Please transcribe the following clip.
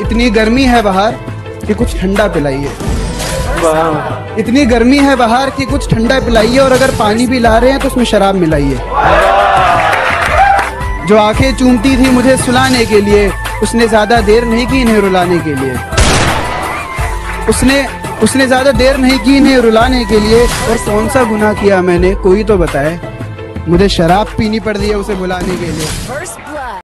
इतनी गर्मी है बाहर कि कुछ ठंडा पिलाइए। इतनी गर्मी है बाहर कि कुछ ठंडा पिलाइए और अगर पानी भी ला रहे हैं तो उसमें शराब मिलाइए। जो आँखें चूमती थी मुझे सुलाने के लिए, उसने ज़्यादा देर नहीं की इन्हें रुलाने के लिए। उसने उसने ज़्यादा देर नहीं की इन्हें रुलाने के लिए और कौन सा गुनाह किया मैंने, कोई तो बताए। मुझे शराब पीनी पड़ रही है उसे बुलाने के लिए।